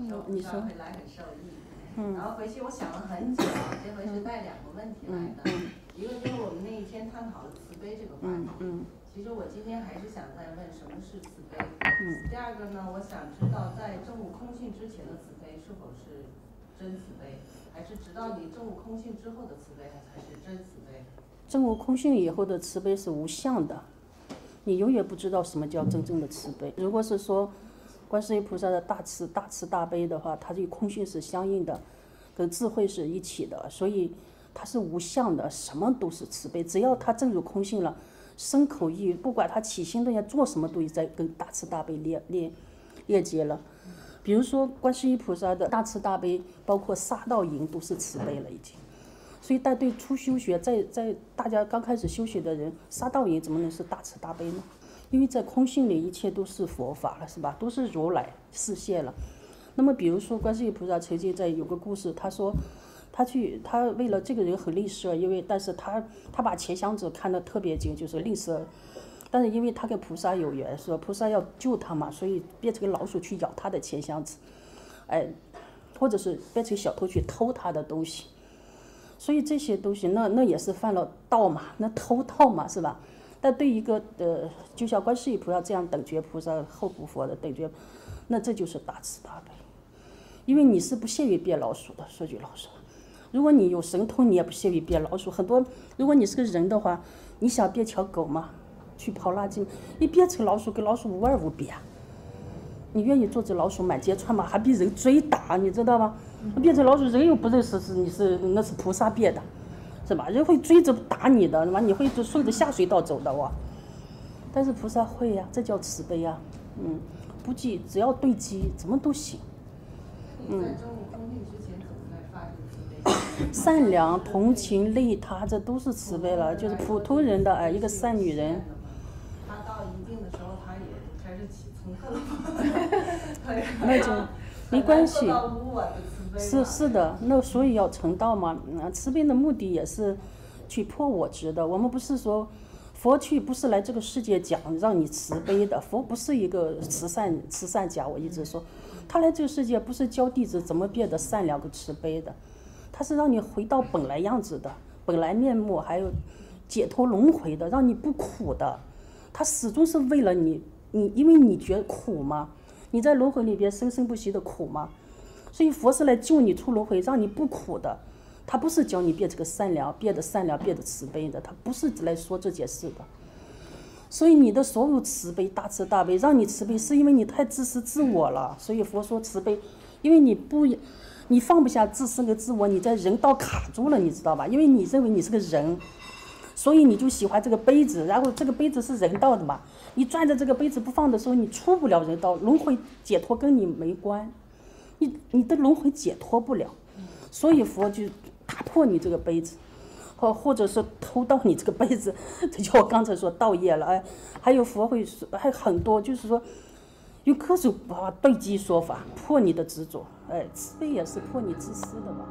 说你说回来很受益。嗯。然后回去我想了很久，这回是带两个问题来的，一个就是我们那一天探讨的慈悲这个话题。嗯。其实我今天还是想再问什么是慈悲。嗯。第二个呢，我想知道在证悟空性之前的慈悲是否是真慈悲，还是直到你证悟空性之后的慈悲才是真慈悲？证悟空性以后的慈悲是无相的，你永远不知道什么叫真正的慈悲。如果是说观世音菩萨的大慈大慈大悲的话，它与空性是相应的，跟智慧是一起的，所以它是无相的，什么都是慈悲。只要他证入空性了。身口意，不管他起心动念做什么，都在跟大慈大悲连连链接了。比如说观世音菩萨的大慈大悲，包括杀盗淫都是慈悲了已经。所以，但对初修学，在在大家刚开始修学的人，杀盗淫怎么能是大慈大悲呢？因为在空性里，一切都是佛法了，是吧？都是如来示现了。那么，比如说观世音菩萨曾经在有个故事，他说。他去，他为了这个人很吝啬，因为但是他他把钱箱子看得特别紧，就是吝啬。但是因为他跟菩萨有缘，说菩萨要救他嘛，所以变成个老鼠去咬他的钱箱子，哎，或者是变成小偷去偷他的东西。所以这些东西，那那也是犯了盗嘛，那偷盗嘛，是吧？但对一个呃，就像观世音菩萨这样等觉菩萨、后古佛的等觉，那这就是大慈大悲，因为你是不屑于变老鼠的，说句老实话。如果你有神通，你也不屑于变老鼠。很多，如果你是个人的话，你想变条狗吗？去跑垃圾，你变成老鼠跟老鼠无二无别。你愿意做只老鼠满街窜吗？还被人追打，你知道吗？变成老鼠，人又不认识是你是那是菩萨变的，是吧？人会追着打你的，那么你会顺着下水道走的哇。但是菩萨会呀，这叫慈悲呀。嗯，不计，只要对机，怎么都行。嗯。善良、同情、利他，这都是慈悲了，就是普通人的哎，一个善女人。他到一定的时候，他也开始起嗔恨。那就没关系。是是的，那所以要成道嘛。那慈悲的目的也是去破我执的。我们不是说佛去不是来这个世界讲让你慈悲的，佛不是一个慈善慈善家。我一直说，他来这个世界不是教弟子怎么变得善良和慈悲的。他是让你回到本来样子的，本来面目，还有解脱轮回的，让你不苦的。他始终是为了你，你因为你觉苦吗？你在轮回里边生生不息的苦吗？所以佛是来救你出轮回，让你不苦的。他不是教你变这个善良，变得善良，变得慈悲的。他不是来说这件事的。所以你的所有慈悲，大慈大悲，让你慈悲，是因为你太自私自我了。所以佛说慈悲，因为你不。你放不下自私和自我，你在人道卡住了，你知道吧？因为你认为你是个人，所以你就喜欢这个杯子，然后这个杯子是人道的嘛？你攥着这个杯子不放的时候，你出不了人道，轮回解脱跟你没关，你你的轮回解脱不了，所以佛就打破你这个杯子，或或者是偷盗你这个杯子，这就我刚才说盗业了哎，还有佛会说还有很多，就是说。用各种啊对机说法破你的执着，哎，慈悲也是破你自私的嘛。